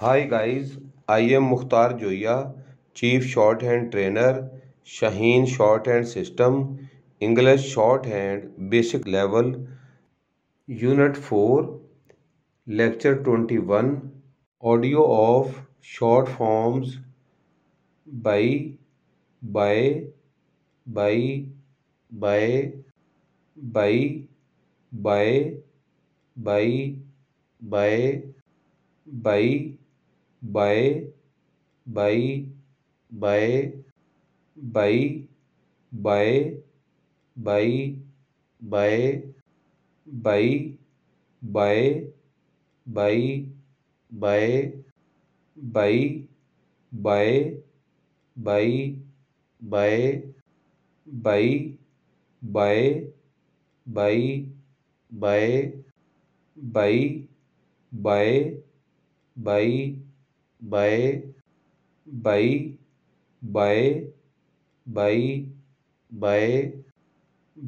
Hi guys, I am Mukhtar Joya, Chief Shorthand Trainer, Shaheen Shorthand System, English Shorthand Basic Level, Unit 4, Lecture 21, Audio of Short Forms by बय बई बय बई बय बई बय बई बय बई बय बई बय बई बय बई बय बई बय बई बय बय बै बय बई बय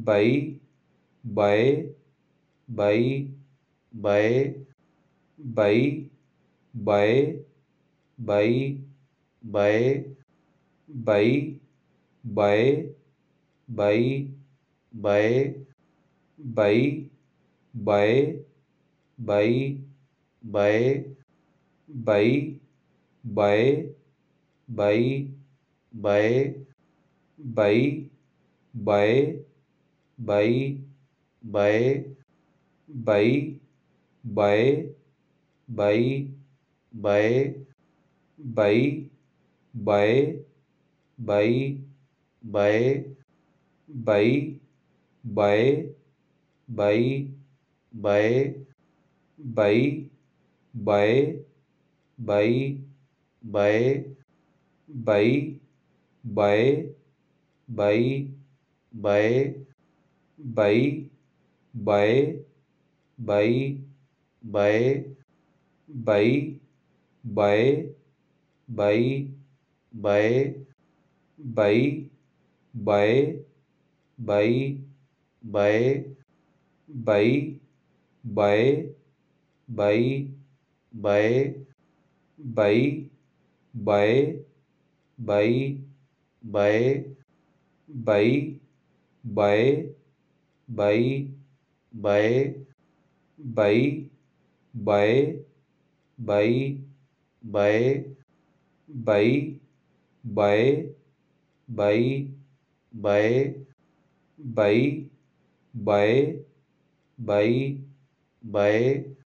बई बय बई बय बई बय बई बय बई बय बई बय बई बय बई बय बय बई बय बई बय बई बय बई बय बई बय बई बय बई बय बई बय बई बय बई बय बय बै बय बई बय बई बय बई बय बई बय बई बय बई बय बई बय बई बय बई बय बय बई बय बई बय बई बय बई बय बई बय बई बय बई बय बई बय बई